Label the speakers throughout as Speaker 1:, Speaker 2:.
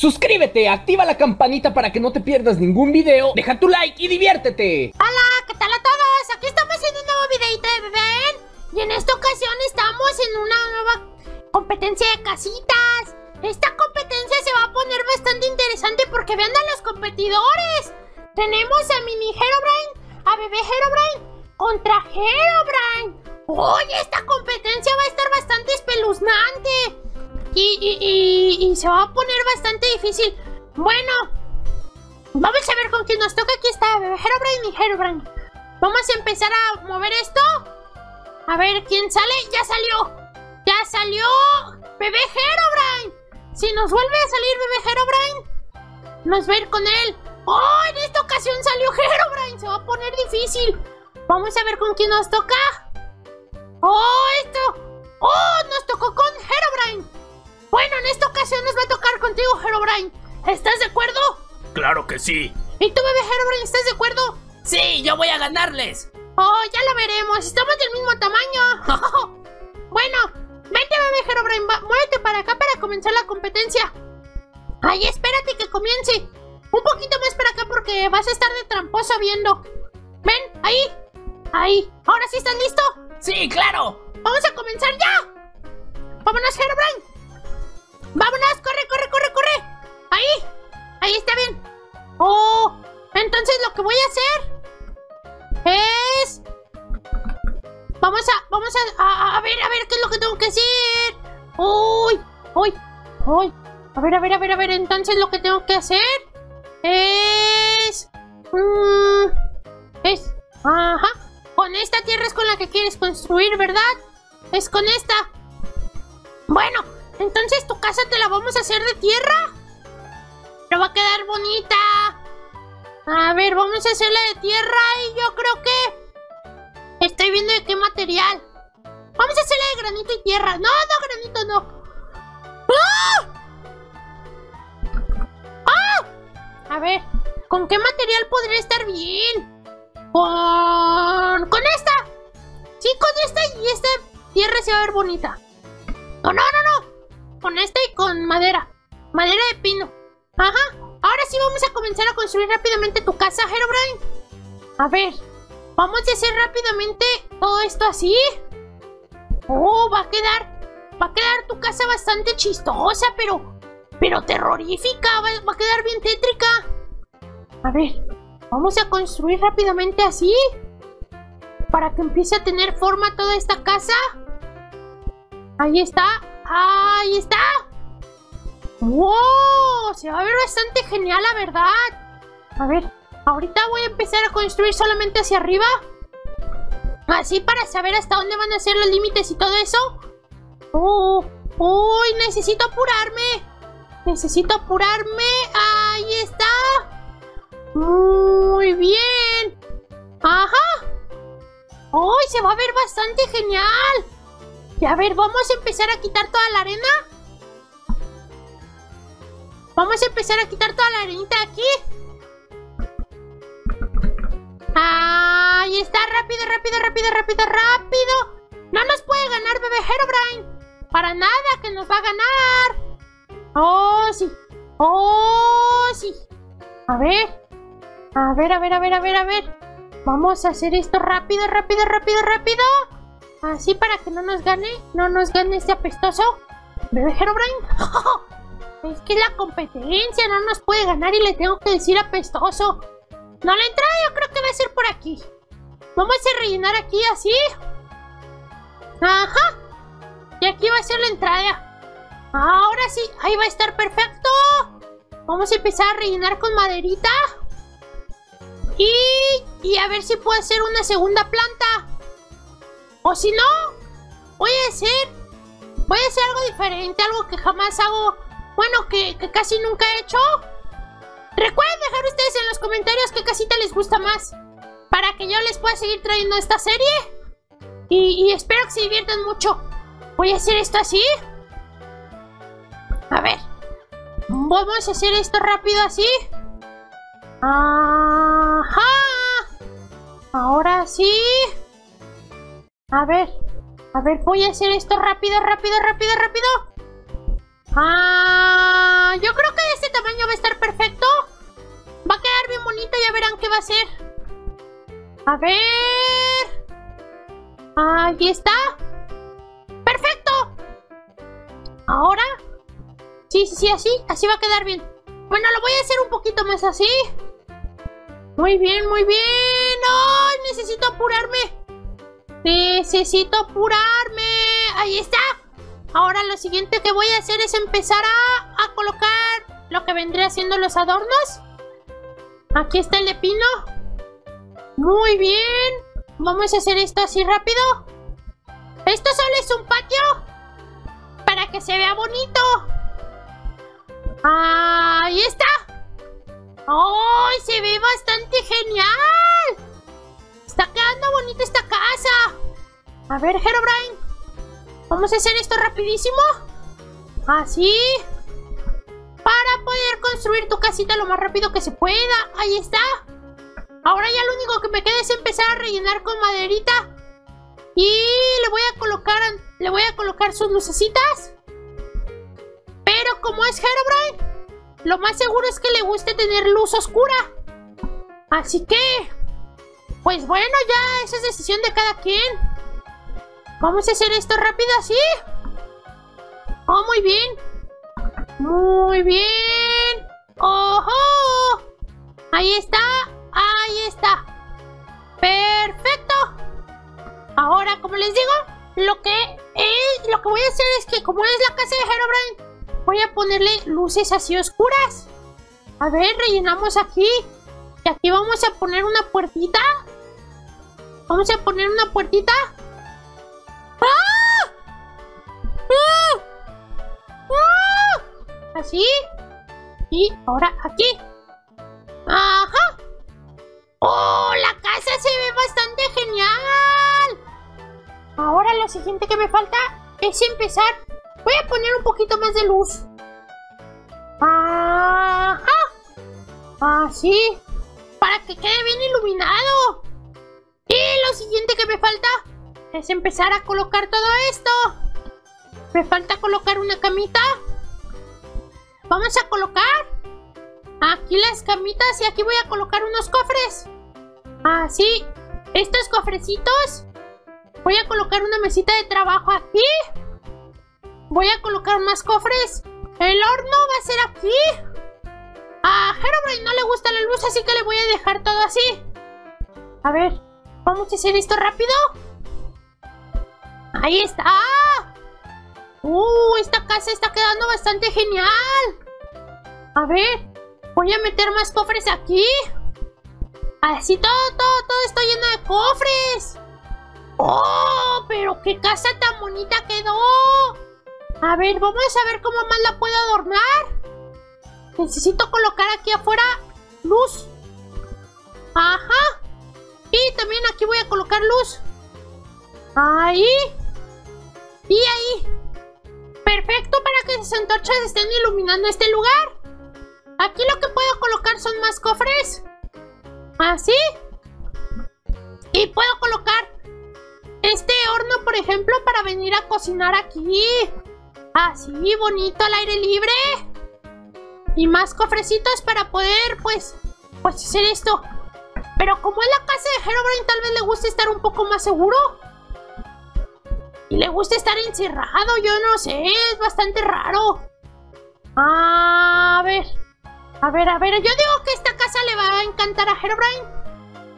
Speaker 1: Suscríbete, activa la campanita para que no te pierdas ningún video, deja tu like y diviértete.
Speaker 2: Hola, ¿qué tal a todos? Aquí estamos en un nuevo videito de bebé. Y en esta ocasión estamos en una nueva competencia de casitas. Esta competencia se va a poner bastante interesante porque vean a los competidores. Tenemos a Mini Herobrine, a Bebé Herobrine contra Herobrine. Oye, esta competencia va a estar bastante espeluznante. Y, se va a poner bastante difícil. Bueno, vamos a ver con quién nos toca. Aquí está Herobrine y Herobrine. Vamos a empezar a mover esto. A ver, ¿quién sale? ¡Ya salió! ¡Ya salió! ¡Bebé Herobrine! Si nos vuelve a salir Bebé Herobrine, nos va a ir con él. ¡Oh! En esta ocasión salió Herobrine. Se va a poner difícil. Vamos a ver con quién nos toca. ¡Oh! Esto. ¡Oh! Nos tocó con Herobrine. Bueno, en esta ocasión nos va a tocar contigo, Herobrine. ¿Estás de acuerdo?
Speaker 3: Claro que sí.
Speaker 2: ¿Y tú, bebé Herobrine, estás de acuerdo?
Speaker 3: Sí, yo voy a ganarles.
Speaker 2: Oh, ya lo veremos. Estamos del mismo tamaño. bueno, vente, bebé Herobrine. Muévete para acá para comenzar la competencia. Ay, espérate que comience. Un poquito más para acá porque vas a estar de tramposo viendo. Ven, ahí. Ahí. ¿Ahora sí estás listo?
Speaker 3: Sí, claro.
Speaker 2: Vamos a comenzar ya. Vámonos, Herobrine. ¡Vámonos! ¡Corre, corre, corre, corre! ¡Ahí! ¡Ahí está bien! ¡Oh! Entonces lo que voy a hacer es... Vamos a... Vamos a, a, ver, a ver qué es lo que tengo que hacer. ¡Uy! ¡Uy! ¡Uy! A ver, a ver, a ver, a ver. Entonces lo que tengo que hacer es... Mmm, es... Ajá. Con esta tierra es con la que quieres construir, ¿verdad? Es con esta. Bueno, entonces tu casa te la vamos a hacer de tierra. Pero va a quedar bonita. A ver, vamos a hacerla de tierra y yo creo que... Estoy viendo de qué material. Vamos a hacerla de granito y tierra. No, no, granito no. ¡Ah! ¡Ah! A ver, ¿con qué material podría estar bien? Con... Con esta. Sí, con esta y esta tierra se va a ver bonita. No, no, no, no con esta y con madera. Madera de pino. Ajá. Ahora sí vamos a comenzar a construir rápidamente tu casa, Herobrine. A ver. Vamos a hacer rápidamente todo esto así. Oh, va a quedar... Va a quedar tu casa bastante chistosa, pero... Pero terrorífica. Va, va a quedar bien tétrica. A ver. Vamos a construir rápidamente así. Para que empiece a tener forma toda esta casa. Ahí está. ¡Ahí está! ¡Wow! Se va a ver bastante genial, la verdad. A ver, ahorita voy a empezar a construir solamente hacia arriba. Así para saber hasta dónde van a ser los límites y todo eso. ¡Oh! ¡Uy! necesito apurarme! Necesito apurarme. ¡Ahí está! ¡Muy bien! ¡Ajá! ¡Uy! se va a ver bastante genial! Y a ver, vamos a empezar a quitar toda la arena. Vamos a empezar a quitar toda la arenita de aquí. Ahí está, rápido, rápido, rápido, rápido, rápido. No nos puede ganar bebé Herobrine. Para nada que nos va a ganar. Oh, sí. Oh, sí. A ver. A ver, a ver, a ver, a ver, a ver. Vamos a hacer esto rápido, rápido, rápido, rápido. Así para que no nos gane, no nos gane este apestoso. Bebé Herobrine. es que la competencia no nos puede ganar y le tengo que decir apestoso. No, la entrada yo creo que va a ser por aquí. Vamos a rellenar aquí así. Ajá. Y aquí va a ser la entrada. Ahora sí, ahí va a estar perfecto. Vamos a empezar a rellenar con maderita. Y, y a ver si puedo hacer una segunda planta. O si no, voy a hacer. Voy a hacer algo diferente, algo que jamás hago. Bueno, que, casi nunca he hecho. Recuerden dejar ustedes en los comentarios qué casita les gusta más. Para que yo les pueda seguir trayendo esta serie. Y, y espero que se diviertan mucho. Voy a hacer esto así. A ver. Vamos a hacer esto rápido así. Ajá. Ahora sí. A ver. A ver, voy a hacer esto rápido, rápido, rápido, rápido. Ah, yo creo que de este tamaño va a estar perfecto. Va a quedar bien bonito, ya verán qué va a ser. A ver. Ahí está. ¡Perfecto! Ahora. Sí, sí, sí, así. Así va a quedar bien. Bueno, lo voy a hacer un poquito más así. Muy bien, muy bien. ¡Ay, necesito apurarme! Necesito apurarme. Ahí está. Ahora lo siguiente que voy a hacer es empezar a, colocar lo que vendría siendo los adornos. Aquí está el de pino. Muy bien. Vamos a hacer esto así rápido. Esto solo es un patio. Para que se vea bonito. Ahí está. ¡Ay! se ve bastante genial. Está quedando bonita esta casa. A ver, Herobrine. Vamos a hacer esto rapidísimo. Así. Para poder construir tu casita lo más rápido que se pueda. Ahí está. Ahora ya lo único que me queda es empezar a rellenar con maderita. Y le voy a colocar, le voy a colocar sus lucecitas. Pero como es Herobrine, lo más seguro es que le guste tener luz oscura. Así que, pues bueno, ya esa es decisión de cada quien. Vamos a hacer esto rápido así. Oh, muy bien. Muy bien. ¡Ojo! Ahí está. Ahí está. Perfecto. Ahora, como les digo, lo que es, lo que voy a hacer es que como es la casa de Herobrine, voy a ponerle luces así oscuras. A ver, rellenamos aquí. Y aquí vamos a poner una puertita. Vamos a poner una puertita. ¡Ah! ¡Ah! ¡Ah! Así. Y ahora aquí. ¡Ajá! ¡Oh! La casa se ve bastante genial. Ahora lo siguiente que me falta es empezar. Voy a poner un poquito más de luz. ¡Ajá! Así. Para que quede bien iluminado. Y lo siguiente que me falta es empezar a colocar todo esto. Me falta colocar una camita. Vamos a colocar aquí las camitas y aquí voy a colocar unos cofres. Así, estos cofrecitos. Voy a colocar una mesita de trabajo aquí. Voy a colocar más cofres. El horno va a ser aquí. A Herobrine no le gusta la luz, así que le voy a dejar todo así. A ver, vamos a hacer esto rápido. ¡Ahí está! ¡Uh! Esta casa está quedando bastante genial. A ver, voy a meter más cofres aquí. Así todo, todo, todo está lleno de cofres. ¡Oh! Pero qué casa tan bonita quedó. A ver, vamos a ver cómo más la puedo adornar. Necesito colocar aquí afuera luz. Ajá. Y también aquí voy a colocar luz. Ahí. Y ahí. Perfecto para que las antorchas estén iluminando este lugar. Aquí lo que puedo colocar son más cofres. Así. Y puedo colocar este horno, por ejemplo, para venir a cocinar aquí. Así, bonito, al aire libre. Y más cofrecitos para poder, pues, pues hacer esto. Pero como es la casa de Herobrine, tal vez le guste estar un poco más seguro. Y le gusta estar encerrado, yo no sé, es bastante raro. A ver, a ver, a ver, yo digo que esta casa le va a encantar a Herobrine.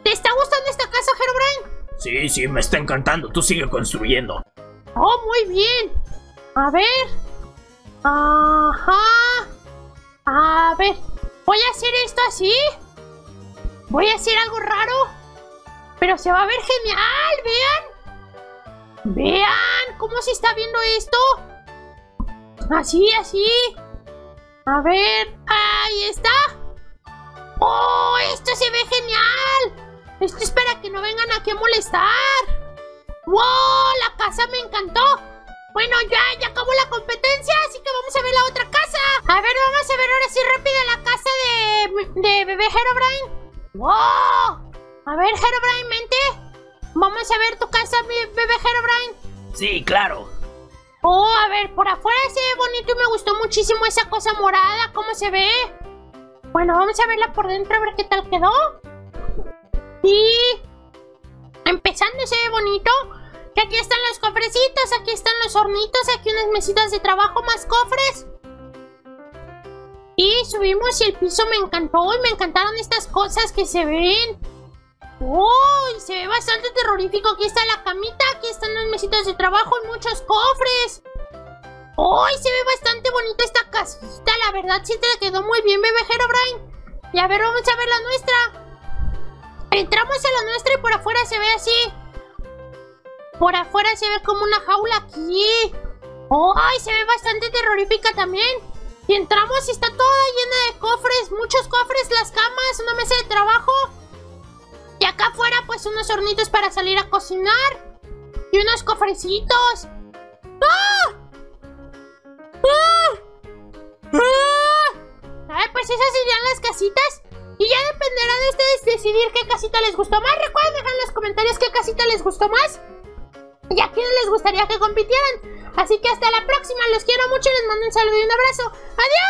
Speaker 2: ¿Te está gustando esta casa, Herobrine?
Speaker 3: Sí, sí, me está encantando. Tú sigue construyendo.
Speaker 2: Oh, muy bien. A ver. Ajá. A ver, voy a hacer esto así. Voy a hacer algo raro. Pero se va a ver genial, vean. Vean cómo se está viendo esto. Así, así. A ver, ahí está. ¡Oh! Esto se ve genial. Esto es para que no vengan aquí a molestar. ¡Wow! La casa me encantó. Bueno, ya, ya acabó la competencia, así que vamos a ver la otra casa. A ver, vamos a ver ahora sí rápido la casa de, de bebé Herobrine. ¡Wow! A ver, Herobrine, mente. Vamos a ver tu casa, mi bebé Herobrine.
Speaker 3: Sí, claro.
Speaker 2: Oh, a ver, por afuera se ve bonito y me gustó muchísimo esa cosa morada. ¿Cómo se ve? Bueno, vamos a verla por dentro a ver qué tal quedó. Y empezando se ve bonito. Que aquí están los cofrecitos, aquí están los hornitos, aquí unas mesitas de trabajo, más cofres. Y subimos y el piso me encantó y me encantaron estas cosas que se ven. ¡Uy! se ve bastante terrorífico. Aquí está la camita, aquí están las mesitas de trabajo y muchos cofres. ¡Uy! se ve bastante bonita esta casita. La verdad sí te quedó muy bien, bebejero Brian. Y a ver, vamos a ver la nuestra. Entramos a la nuestra y por afuera se ve así. Por afuera se ve como una jaula aquí. ¡Ay! se ve bastante terrorífica también. Y entramos y está toda llena de cofres. Muchos cofres, las camas, una mesa de trabajo. Y acá afuera, pues unos hornitos para salir a cocinar. Y unos cofrecitos. ¡Ah! ¡Ah! ¡Ah! A ver, pues esas serían las casitas. Y ya dependerá de ustedes decidir qué casita les gustó más. Recuerden dejar en los comentarios qué casita les gustó más. Y a quién les gustaría que compitieran. Así que hasta la próxima. Los quiero mucho y les mando un saludo y un abrazo. ¡Adiós!